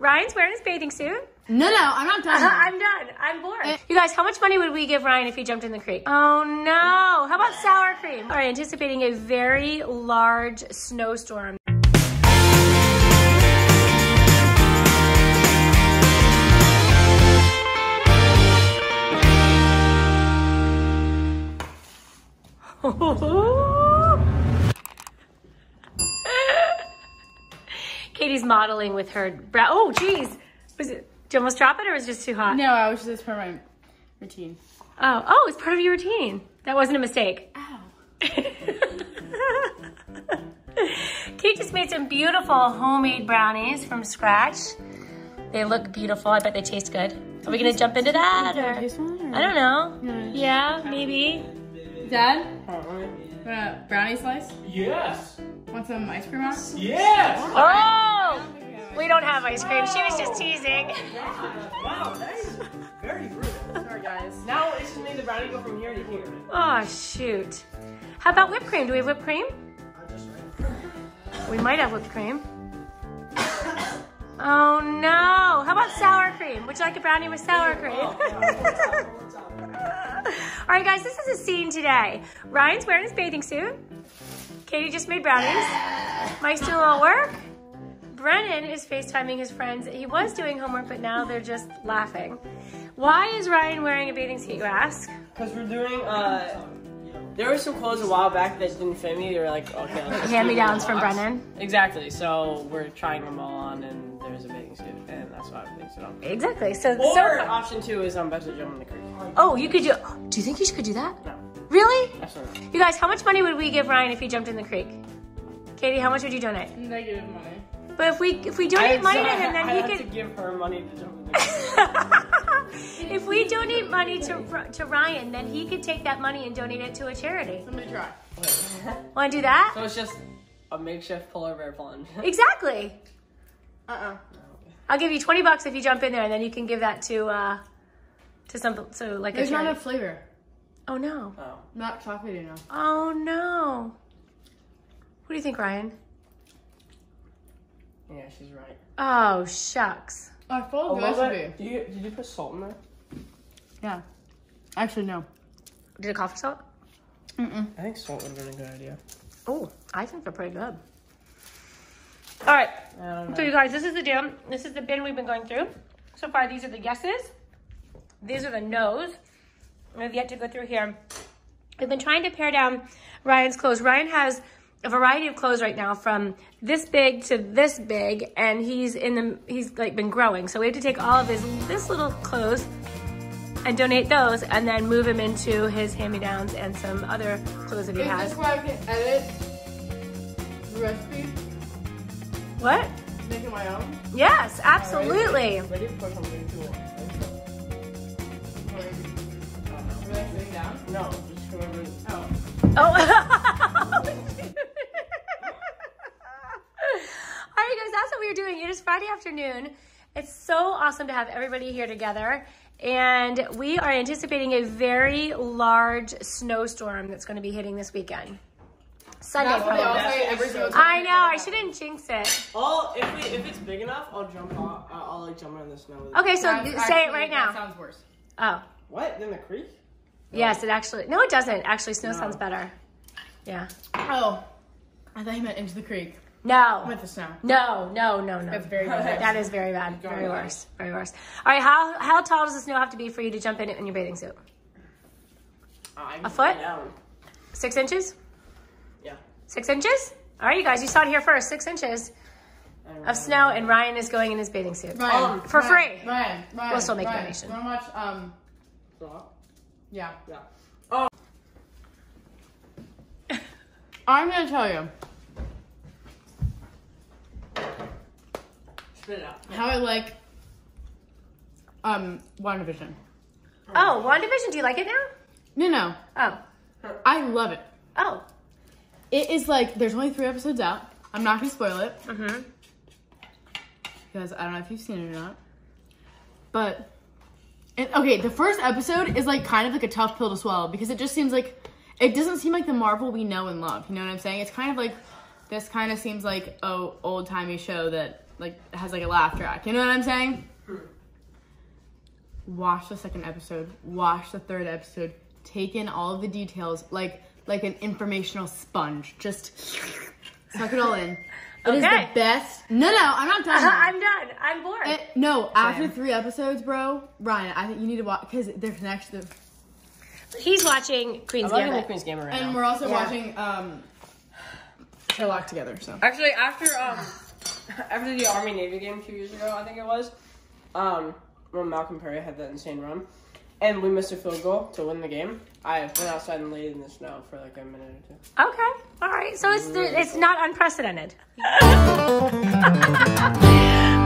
Ryan's wearing his bathing suit. No, no, I'm not done. Uh-huh, I'm done. I'm bored. Uh, you guys, how much money would we give Ryan if he jumped in the creek? Oh no. How about sour cream? All right, anticipating a very large snowstorm. Katie's modeling with her brow. Oh, geez. Was it? Did you almost drop it, or was it just too hot? no, I was just for my routine. Oh, oh, it's part of your routine. That wasn't a mistake. Ow. Kate just made some beautiful homemade brownies from scratch. They look beautiful. I bet they taste good. Are we gonna jump into that, or I don't know. Yeah, maybe. Dad, want a uh, brownie slice? Yes. Want some ice cream on? Yes. Oh, we don't have ice cream. She was just teasing. Wow, that is very rude. Sorry, guys. Now it's just made the brownie go from here to here. Oh shoot. How about whipped cream? Do we have whipped cream? We might have whipped cream. Oh no. How about sour cream? Would you like a brownie with sour oh, cream? All right, guys, this is a scene today. Ryan's wearing his bathing suit. Katie just made brownies. Mike's doing a little work. Brennan is FaceTiming his friends. He was doing homework, but now they're just laughing. Why is Ryan wearing a bathing suit, you ask? Because we're doing, uh, there were some clothes a while back that didn't fit me. They were like, okay. let's just Hand-me-downs from box. Brennan. Exactly. So we're trying them all on, and there's a bathing suit, and that's why I'm think so. Exactly. So, Or so option two is I'm about to jump in the creek. Oh, you could do. Do you think you could do that? No, Really? absolutely. You guys, how much money would we give Ryan if he jumped in the creek? Katie, how much would you donate? Negative money. But if we if we donate money to I- him, then I he had could. to give her money to donate. in the if we donate money to to Ryan, then he could take that money and donate it to a charity. Let me try. Want to do that? so it's just a makeshift polar bear plunge. Exactly. Uh-uh. I'll give you twenty bucks if you jump in there, and then you can give that to uh to some so like There's a not charity. enough flavor. Oh no. Oh. Not chocolatey enough. Oh no. What do you think, Ryan? Yeah, she's right. Oh shucks. I followed oh, the recipe. Did you, did you put salt in there? Yeah. Actually, no. Did it call for salt? Mm-mm. I think salt would have been a good idea. Oh, I think they're pretty good. All right. I don't So you guys, this is the deal. This is the bin we've been going through. So far, these are the yeses. These are the nos. We've yet to go through here. We've been trying to pare down Ryan's clothes. Ryan has a variety of clothes right now from this big to this big and he's in the he's like been growing so we have to take all of his this little clothes and donate those and then move him into his hand-me-downs and some other clothes that he Is has this where I can edit the recipe? what Make it my own? yes absolutely Ready to put something to it. Am I sitting down? No, just whoever. Oh. Oh. afternoon. It's so awesome to have everybody here together. And we are anticipating a very large snowstorm that's going to be hitting this weekend. Sunday, That's what they all probably. say every. I know. I shouldn't jinx it. I'll, if, we, if it's big enough, I'll jump off. I'll, I'll like jump in the snow. It. Okay, so That's say it right now. sounds worse. Oh, What? In the creek? yes, it actually. No, it doesn't. Actually, snow sounds better. Yeah. Oh. I thought you meant into the creek. No. With the snow. No, no, no, no. That's very bad. That is very bad. Very worse. Very worse. All right, how how tall does the snow have to be for you to jump in it in your bathing suit? A foot? Down. Six inches? Yeah. Six inches? All right, you guys, you saw it here first. Six inches of snow, and Ryan is going in his bathing suit. Ryan, For Ryan, free. Ryan, Ryan. We'll still make a Ryan, donation. How much? Um, know. yeah. Yeah. I'm gonna tell you Spit it out. how I like um WandaVision. Oh, WandaVision, do you like it now? No, no, Oh. I love it. Oh. It is like there's only three episodes out. I'm not gonna spoil it Mm-hmm. because I don't know if you've seen it or not. But it, okay, the first episode is like kind of like a tough pill to swallow because it just seems like it doesn't seem like the Marvel we know and love. You know what I'm saying? It's kind of like this kind of seems like a old timey show that like has like a laugh track. You know what I'm saying? Watch the second episode. Watch the third episode. Take in all of the details, like like an informational sponge. Just suck it all in. It is Okay. the best. No, no, I'm not done. yet. I'm done. I'm bored. Eh, no, after Same. three episodes, bro, Ryan, I think you need to watch because they're connected. He's watching I'm Queen's liking the Gambit. Queen's Gamer right And now. we're also Yeah. watching um Sherlock together. So Actually, after um, after the Army Navy game two years ago, I think it was, um, when Malcolm Perry had that insane run, and we missed a field goal to win the game. I went outside and laid in the snow for like a minute or two. Okay. All right. So it's it's not unprecedented. All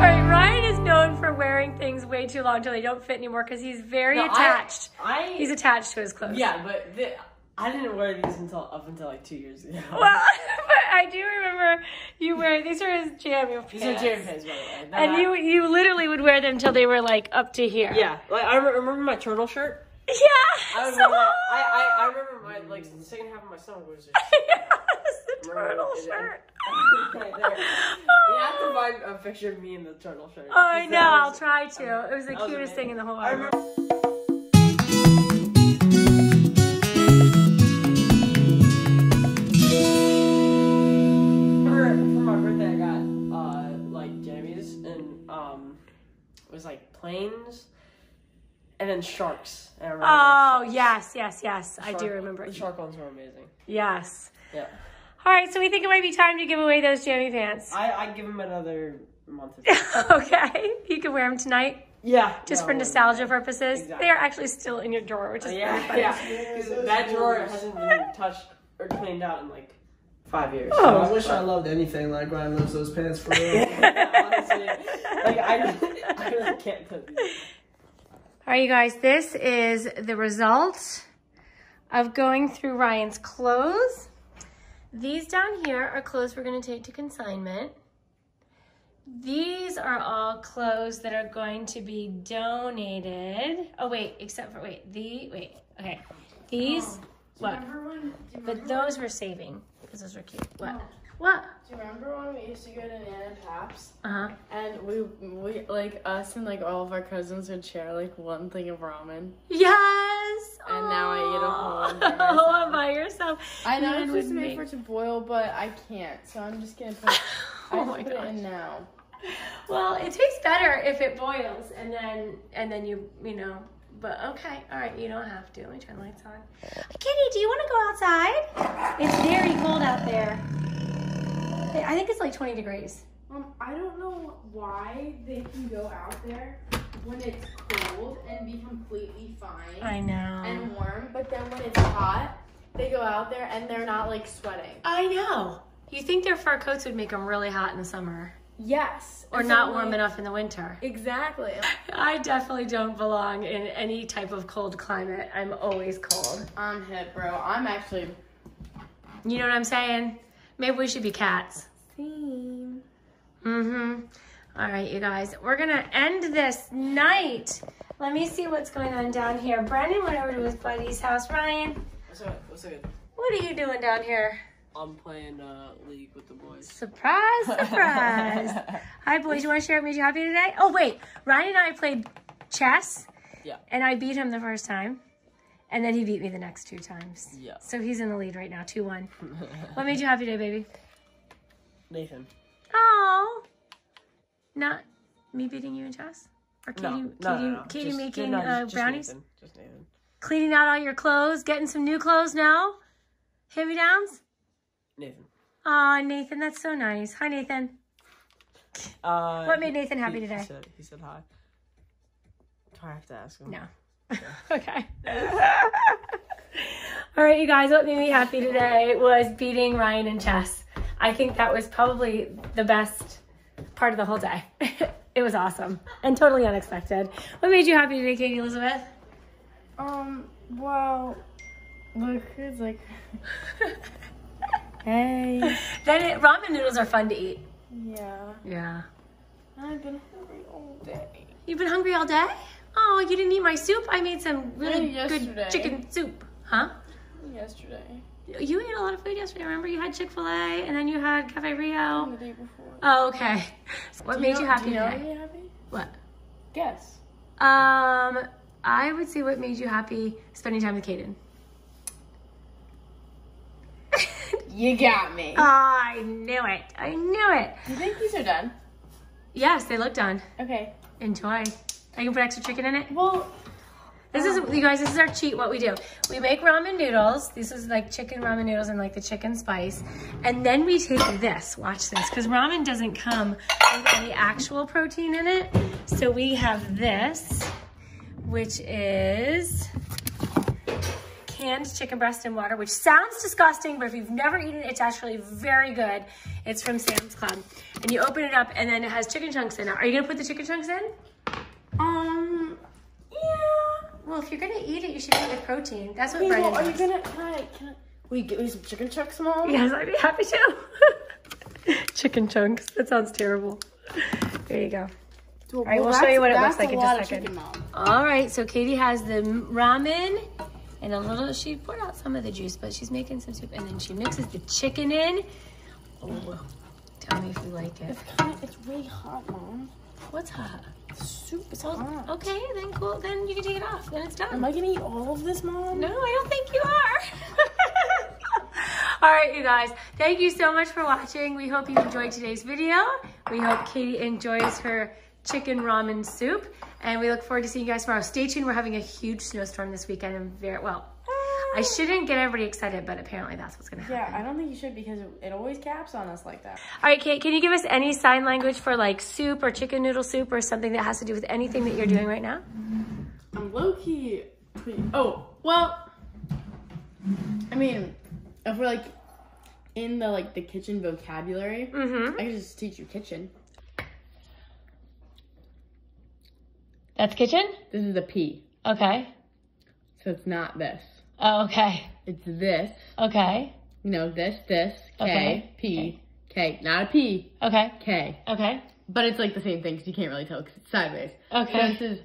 right. Ryan is known for wearing things way too long till they don't fit anymore because he's very No, attached. I, he's attached to his clothes. yeah, but the, I didn't wear these until up until like two years ago. Well, I do remember you wear these are his jammy pants. These are jam pants, by the way. They're And not- you you literally would wear them till they were like up to here. yeah, like I remember, remember my turtle shirt. Yeah. I so remember. I, I I remember my like the second half of my stomach was just. yes, the turtle Right, shirt. right. You have to find a picture of me in the turtle shirt. Oh, I know. that I'll try to. It was the that was cutest thing in the whole world. Sharks. And I remember Oh the yes, yes, yes. I do remember. The shark ones were amazing. Yes. Yeah. All right, so we think it might be time to give away those jammy pants. I I give them another month. Okay, you can wear them tonight yeah. just no, for no, nostalgia purposes. Exactly. They are actually still in your drawer, which is no. very Yeah, funny. yeah. 'Cause that drawer hasn't been touched or cleaned out in like five years. Oh. I wish I loved anything like Ryan loves those pants for real. Honestly, like I, I really can't put these. All right, you guys, this is the result of going through Ryan's clothes. These down here are clothes we're going to take to consignment. These are all clothes that are going to be donated. Oh, wait, except for, wait, the, wait, okay. These, what? But those we're saving because those were cute. What? What? Do you remember when we used to go to Nana Paps Uh-huh. and we we like us and like all of our cousins would share like one thing of ramen? Yes! And now I eat a whole one by by yourself. I know it's supposed to make- for it to boil, but I can't, so I'm just gonna put. I Oh my put it in now. Well, it tastes better if it boils and then and then you you know. But okay, all right, you don't have to. Let me turn the lights on. Kitty, do you want to go outside? It's very cold out there. I think it's like 20 degrees. Um, I don't know why they can go out there when it's cold and be completely fine I know. and warm, but then when it's hot, they go out there and they're not like sweating. I know. You think their fur coats would make them really hot in the summer Yes. or not warm like- enough in the winter? Exactly. I definitely don't belong in any type of cold climate. I'm always cold. I'm hip, bro. I'm actually. You know what I'm saying? Maybe we should be cats. Same. Mm-hmm. All right, you guys. We're gonna end this night. Let me see what's going on down here. Brennan went over to his buddy's house. Ryan, What's up? What's good? what are you doing down here? I'm playing uh, League with the boys. Surprise, surprise. Hi, boys. You want to share what made you happy today? Oh, wait. Ryan and I played chess. Yeah. And I beat him the first time. And then he beat me the next two times. Yeah. So he's in the lead right now, 2 1. what made you happy today, baby? Nathan. Oh. Not me beating you in chess? Or Katie, No, Katie, no, no, no. Katie Just- making no, uh, just brownies? Nathan. Just Nathan. Cleaning out all your clothes? Getting some new clothes now? Hand me downs? Nathan. Aw, Nathan, that's so nice. Hi, Nathan. Uh, What made Nathan happy he, today? He said, he said hi. Do I have to ask him? No. okay. All right, you guys, what made me happy today was beating Ryan in chess. I think that was probably the best part of the whole day. it was awesome and totally unexpected. What made you happy today, Katie Elizabeth? Um. Well, look, it's like. Hey. Then it, ramen noodles are fun to eat. Yeah. Yeah. I've been hungry all day. You've been hungry all day? Oh, you didn't eat my soup? I made some really good chicken soup. Huh? Yesterday. You ate a lot of food yesterday. Remember, you had Chick Fil A, and then you had Cafe Rio. The day before. Oh, okay. What made you happy Do you know today? you happy? What? Guess. Um, I would say what made you happy spending time with Kaden. You got me. I knew it. I knew it. Do you think these are done? Yes, they look done. Okay. Enjoy. I can put extra chicken in it. Well, This is, you guys, this is our cheat, what we do. We make ramen noodles. This is like chicken ramen noodles and like the chicken spice. And then we take this, watch this, because ramen doesn't come with any actual protein in it. So we have this, which is canned chicken breast and water, which sounds disgusting, but if you've never eaten it, it's actually very good. It's from Sam's Club. And you open it up and then it has chicken chunks in it. Are you gonna put the chicken chunks in? Um, yeah. Well, if you're gonna eat it, you should eat with protein. That's what Wait, Brennan well, are you gonna, can I, can I, will you get me some chicken chunks, Mom? Yes, I'd be happy to. Chicken chunks. That sounds terrible. There you go. All right, we'll show you what it looks like in just a second. chicken, All right, so Katie has the ramen and a little, she poured out some of the juice, but she's making some soup. And then she mixes the chicken in. Oh, tell me if you like it. It's kind of, it's way hot, Mom. What's hot? Soup is hot. okay, then cool. Then you can take it off. Then it's done. Am I gonna eat all of this, Mom? No, I don't think you are. All right, you guys. Thank you so much for watching. We hope you enjoyed today's video. We hope Katie enjoys her chicken ramen soup. And we look forward to seeing you guys tomorrow. Stay tuned. We're having a huge snowstorm this weekend. And very, well, I shouldn't get everybody excited, but apparently that's what's going to happen. Yeah, I don't think you should because it, it always caps on us like that. All right, Kate, can you give us any sign language for like soup or chicken noodle soup or something that has to do with anything that you're doing right now? I'm low key. Oh, well, I mean, if we're like in the like the kitchen vocabulary, Mm-hmm. I could just teach you kitchen. That's kitchen? This is the P, Okay. so it's not this. Oh, okay. It's this. Okay. You know, this, this, K, Okay. P, K. Not a P, Okay. K. Okay. But it's like the same thing because you can't really tell because it's sideways. So Okay. this is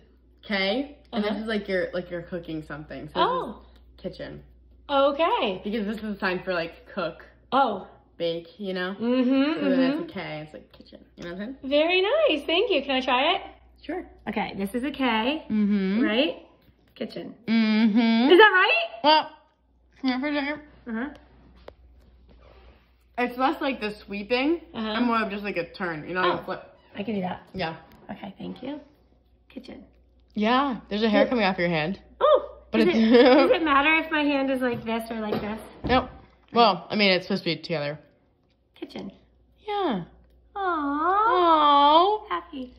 K, and Uh-huh. this is like you're like you're cooking something. So Oh. kitchen Okay. because this is a sign for like cook, Oh. bake. You know. Mm-hmm. So then mm-hmm. it's a K. It's like kitchen. You know what I'm saying? Very nice. Thank you. Can I try it? Sure. Okay. This is a K, Mm-hmm. right? Kitchen. Mm-hmm. Is that right? Well, here for a second. Uh-huh. It's less like the sweeping Uh-huh. and more of just like a turn. You know, like Oh. a flip. I can do that. Yeah. Okay. Thank you. Kitchen. Yeah. There's a hair coming off your hand. Oh. But it, does it matter if my hand is like this or like this? Nope. Well, I mean, it's supposed to be together. Kitchen. Yeah. Aww. Oh. Happy.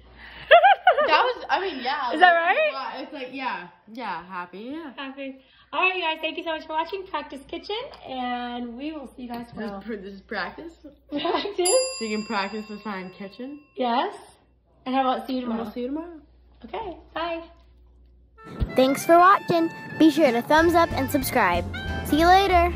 That was. I mean, yeah. Is that right? It's like yeah, yeah, happy. Yeah. Happy. All right, you guys. Thank you so much for watching Practice Kitchen, and we will see you guys This, tomorrow. is, pr- this is practice. Practice. So you can practice the sign kitchen. Yes. And how about see you tomorrow? we'll see you tomorrow. Okay. Bye. Thanks for watching. Be sure to thumbs up and subscribe. See you later.